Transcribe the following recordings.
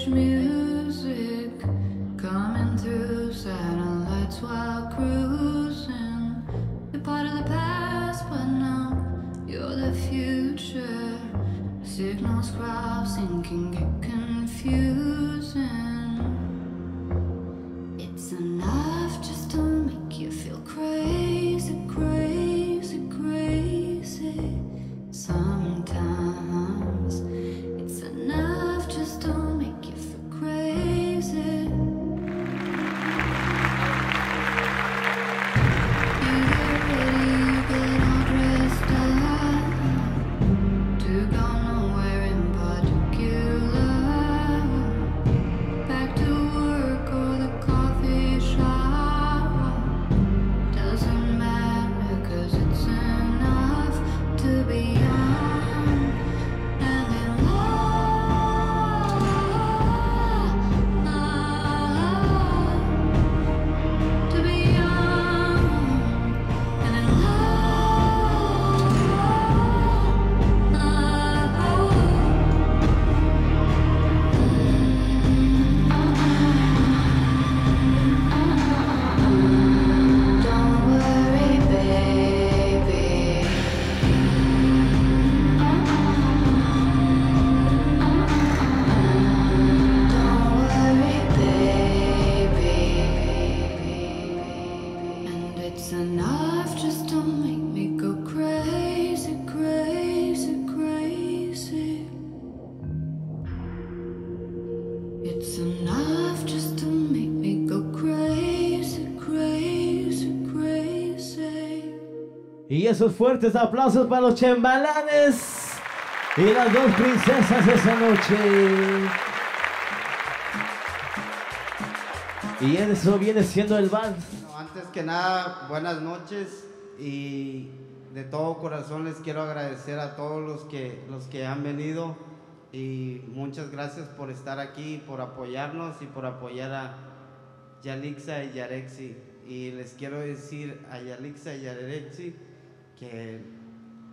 Kashmir. Y esos fuertes aplausos para los chambalanes y las dos princesas esa noche. Y eso viene siendo el vals. Antes que nada, buenas noches y de todo corazón les quiero agradecer a todos los que, los que han venido y muchas gracias por estar aquí, por apoyarnos y por apoyar a Yalixa y Yarexi. Y les quiero decir a Yalixa y Yarexi que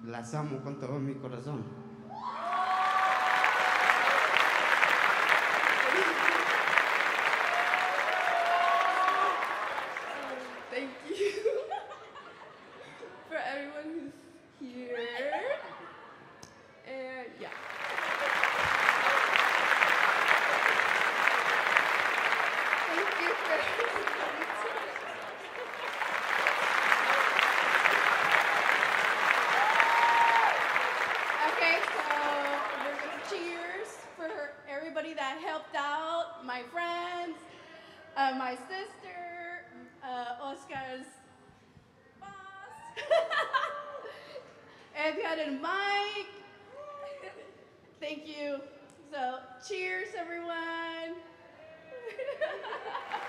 las amo con todo mi corazón. Okay, so cheers for everybody that helped out, my friends, uh, my sister, uh, Oscar's boss, Edgar and Mike. Thank you. So, cheers, everyone.